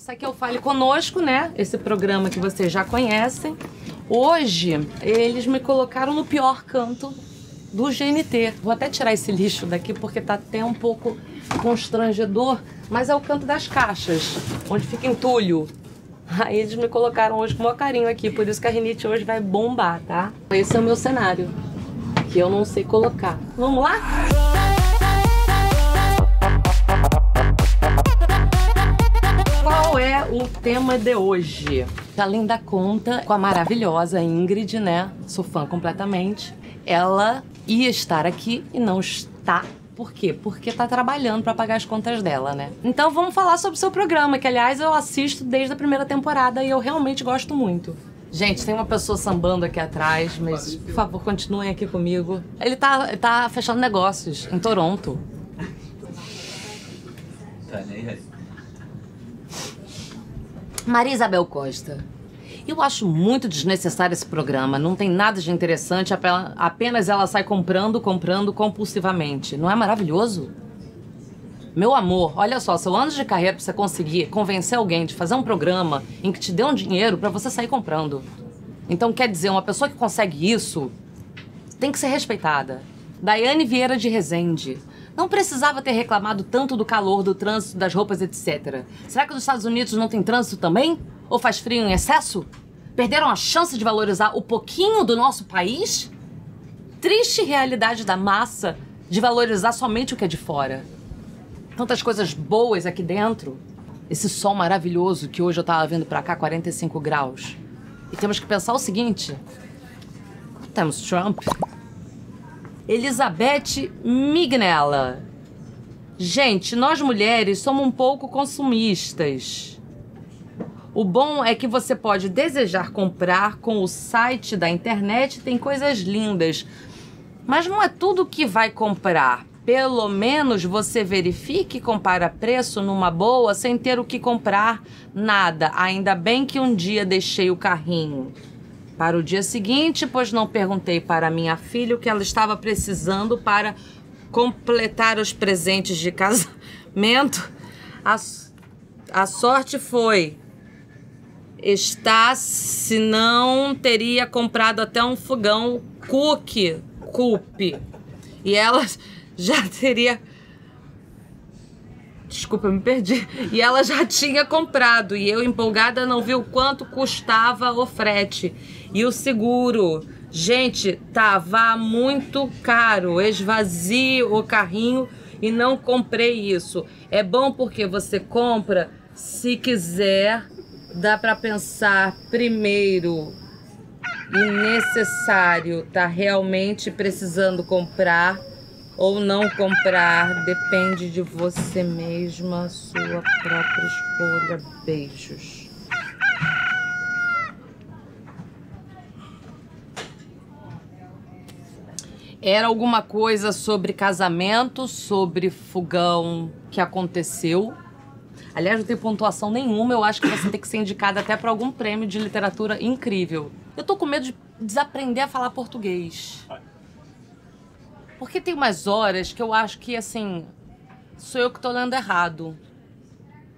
Isso aqui é o Fale Conosco, né? Esse programa que vocês já conhecem. Hoje, eles me colocaram no pior canto do GNT. Vou até tirar esse lixo daqui porque tá até um pouco constrangedor, mas é o canto das caixas, onde fica entulho. Aí eles me colocaram hoje com o maior carinho aqui, por isso que a rinite hoje vai bombar, tá? Esse é o meu cenário, que eu não sei colocar. Vamos lá? Tema de hoje? Além da conta, com a maravilhosa Ingrid, né? Sou fã completamente. Ela ia estar aqui e não está por quê? Porque tá trabalhando para pagar as contas dela, né? Então vamos falar sobre o seu programa, que aliás eu assisto desde a primeira temporada e eu realmente gosto muito. Gente, tem uma pessoa sambando aqui atrás, mas por favor, continuem aqui comigo. Ele tá, tá fechando negócios em Toronto. Tá nem aí. Maria Isabel Costa. Eu acho muito desnecessário esse programa. Não tem nada de interessante, apenas ela sai comprando, comprando compulsivamente. Não é maravilhoso? Meu amor, olha só, são anos de carreira pra você conseguir convencer alguém de fazer um programa em que te dê um dinheiro pra você sair comprando. Então, quer dizer, uma pessoa que consegue isso tem que ser respeitada. Daiane Vieira de Rezende. Não precisava ter reclamado tanto do calor, do trânsito, das roupas, etc. Será que nos Estados Unidos não tem trânsito também? Ou faz frio em excesso? Perderam a chance de valorizar o pouquinho do nosso país? Triste realidade da massa de valorizar somente o que é de fora. Tantas coisas boas aqui dentro. Esse sol maravilhoso que hoje eu tava vindo pra cá, 45 graus. E temos que pensar o seguinte: temos Trump, Elizabeth Mignella. Gente, nós mulheres somos um pouco consumistas. O bom é que você pode desejar comprar com o site da internet, tem coisas lindas. Mas não é tudo que vai comprar. Pelo menos você verifique e compara preço numa boa sem ter o que comprar nada. Ainda bem que um dia deixei o carrinho para o dia seguinte, pois não perguntei para minha filha o que ela estava precisando para completar os presentes de casamento. A, a sorte foi está, senão teria comprado até um fogão cookie, coupe. E ela já teria Desculpa, me perdi. E ela já tinha comprado. E eu, empolgada, não vi o quanto custava o frete. E o seguro. Gente, tava muito caro. Esvazie o carrinho e não comprei isso. É bom porque você compra se quiser. Dá para pensar primeiro e necessário. Tá realmente precisando comprar ou não comprar, depende de você mesma, sua própria escolha. Beijos. Era alguma coisa sobre casamento, sobre fogão que aconteceu. Aliás, não tem pontuação nenhuma. Eu acho que você tem que ser indicada até para algum prêmio de literatura incrível. Eu tô com medo de desaprender a falar português. Porque tem umas horas que eu acho que, assim, sou eu que tô lendo errado.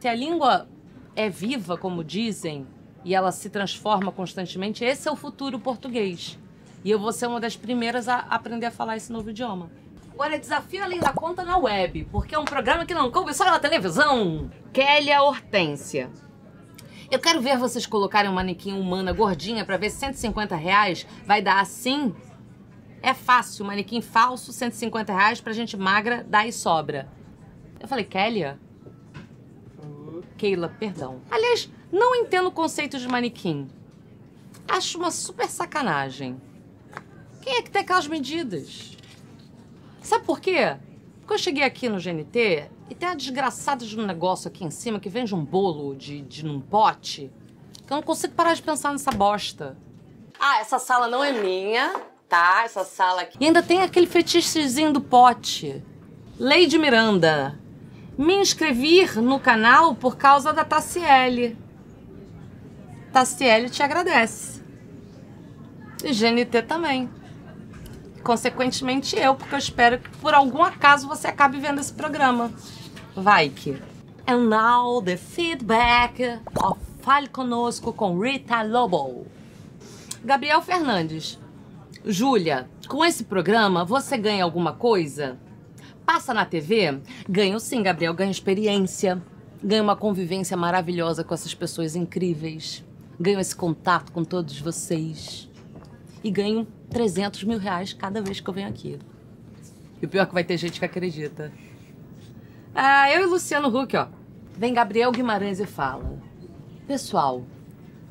Se a língua é viva, como dizem, e ela se transforma constantemente, esse é o futuro português. E eu vou ser uma das primeiras a aprender a falar esse novo idioma. Agora desafio além da conta na web, porque é um programa que não coube só na televisão. Kélia Hortência. Eu quero ver vocês colocarem um manequim humana gordinha pra ver se 150 reais vai dar assim é fácil, manequim falso, 150 reais pra gente magra, dá e sobra. Eu falei, Kélia? Keila, perdão. Aliás, não entendo o conceito de manequim. Acho uma super sacanagem. Quem é que tem aquelas medidas? Sabe por quê? Porque eu cheguei aqui no GNT e tem a desgraçada de um negócio aqui em cima que vende um bolo de, de num pote que eu não consigo parar de pensar nessa bosta. Ah, essa sala não é minha, tá? Essa sala aqui. E ainda tem aquele fetichezinho do pote. Lady Miranda. Me inscrevi no canal por causa da Tassiele. Tassiele te agradece. E GNT também. Consequentemente eu, porque eu espero que por algum acaso você acabe vendo esse programa. Vai que. And now the feedback of Fale Conosco com Rita Lobo. Gabriel Fernandes. Júlia, com esse programa você ganha alguma coisa? Passa na TV? Ganho sim, Gabriel. Ganho experiência. Ganho uma convivência maravilhosa com essas pessoas incríveis. Ganho esse contato com todos vocês. E ganho 300 mil reais cada vez que eu venho aqui. E o pior é que vai ter gente que acredita. Ah, eu e Luciano Huck, ó. Vem Gabriel Guimarães e fala. Pessoal,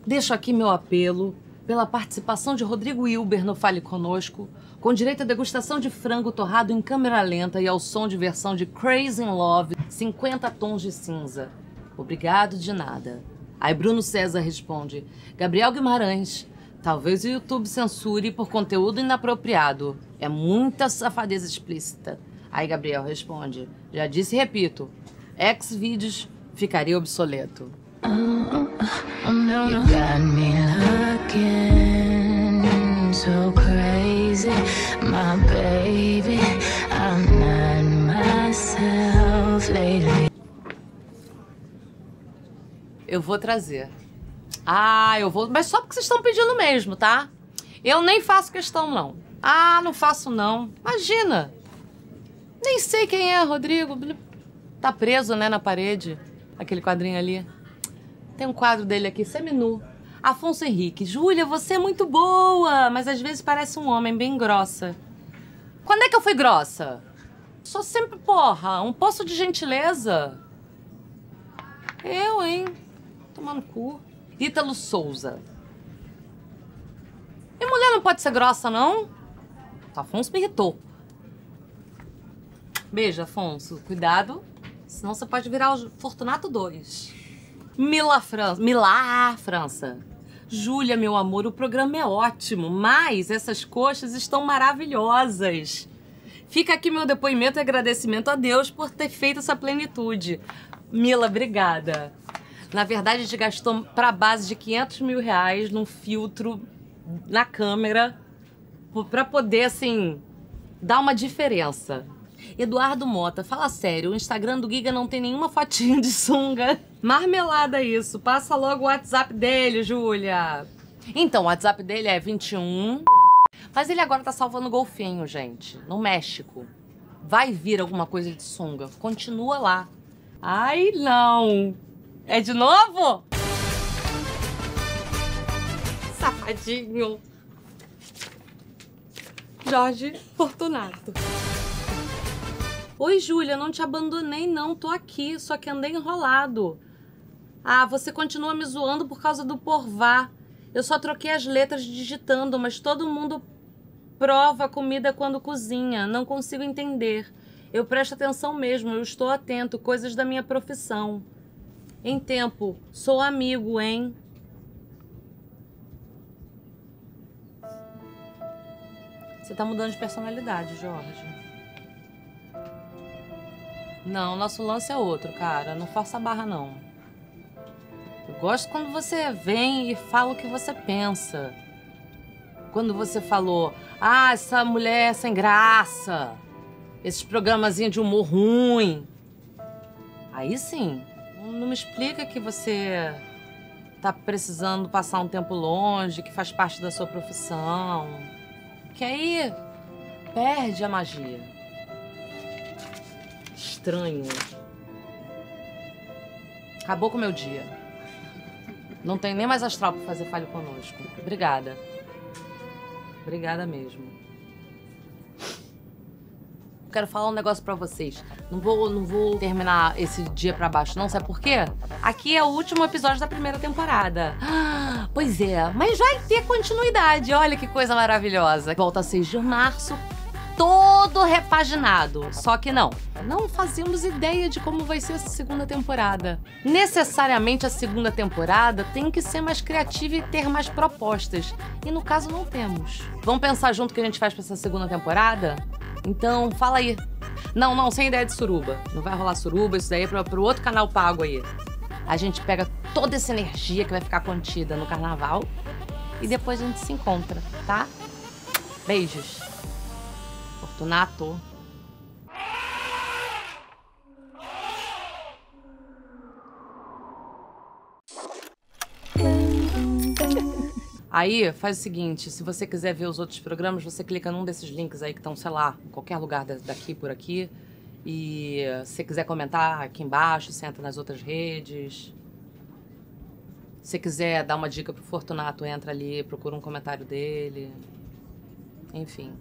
deixo aqui meu apelo pela participação de Rodrigo Hilber no Fale Conosco, com direito à degustação de frango torrado em câmera lenta e ao som de versão de Crazy in Love, 50 tons de cinza. Obrigado de nada. Aí Bruno César responde: Gabriel Guimarães, talvez o YouTube censure por conteúdo inapropriado. É muita safadeza explícita. Aí Gabriel responde: Já disse e repito, ex-vídeos ficaria obsoleto. Me so crazy, my baby. I'm not myself lately. Eu vou trazer. Ah, eu vou. Mas só porque vocês estão pedindo mesmo, tá? Eu nem faço questão, não. Ah, não faço, não. Imagina. Nem sei quem é, Rodrigo. Tá preso, né, na parede. Aquele quadrinho ali. Tem um quadro dele aqui, seminu. Afonso Henrique. Júlia, você é muito boa, mas às vezes parece um homem bem grossa. Quando é que eu fui grossa? Sou sempre, porra, um poço de gentileza. Eu, hein? Tomando cu. Ítalo Souza. E mulher não pode ser grossa, não? Afonso me irritou. Beijo, Afonso. Cuidado, senão você pode virar o Fortunato 2. Mila França. Milá França. Júlia, meu amor, o programa é ótimo, mas essas coxas estão maravilhosas. Fica aqui meu depoimento e agradecimento a Deus por ter feito essa plenitude. Mila, obrigada. Na verdade, a gente gastou para base de 500 mil reais num filtro na câmera para poder, assim, dar uma diferença. Eduardo Mota, fala sério, o Instagram do Giga não tem nenhuma fotinha de sunga. Marmelada isso. Passa logo o WhatsApp dele, Júlia. Então, o WhatsApp dele é 21. Mas ele agora tá salvando golfinho, gente, no México. Vai vir alguma coisa de sunga. Continua lá. Ai, não. É de novo? Safadinho. Jorge Fortunato. Oi, Júlia, não te abandonei, não. Tô aqui, só que andei enrolado. Ah, você continua me zoando por causa do porvá. Eu só troquei as letras digitando, mas todo mundo prova comida quando cozinha. Não consigo entender. Eu presto atenção mesmo, eu estou atento, coisas da minha profissão. Em tempo, sou amigo, hein? Você tá mudando de personalidade, Jorge. Não, nosso lance é outro, cara. Não faça a barra, não. Eu gosto quando você vem e fala o que você pensa. Quando você falou, ah, essa mulher é sem graça, esses programazinhos de humor ruim. Aí sim, não me explica que você tá precisando passar um tempo longe, que faz parte da sua profissão. Que aí perde a magia estranho. Acabou com o meu dia. Não tem nem mais astral pra fazer falho conosco. Obrigada. Obrigada mesmo. Quero falar um negócio para vocês. Não vou, não vou terminar esse dia para baixo, não. Sabe por quê? Aqui é o último episódio da primeira temporada. Pois é, mas vai ter continuidade. Olha que coisa maravilhosa. Volta a 6 de março todo repaginado. Só que não, não fazíamos ideia de como vai ser essa segunda temporada. Necessariamente a segunda temporada tem que ser mais criativa e ter mais propostas. E no caso não temos. Vamos pensar junto o que a gente faz para essa segunda temporada? Então, fala aí. Não, não, sem ideia de suruba. Não vai rolar suruba, isso daí é pro outro canal pago aí. A gente pega toda essa energia que vai ficar contida no carnaval e depois a gente se encontra, tá? Beijos. Fortunato. Aí, faz o seguinte, se você quiser ver os outros programas, você clica num desses links aí que estão, sei lá, em qualquer lugar daqui por aqui. E se quiser comentar aqui embaixo, você entra nas outras redes. Se quiser dar uma dica pro Fortunato, entra ali, procura um comentário dele. Enfim.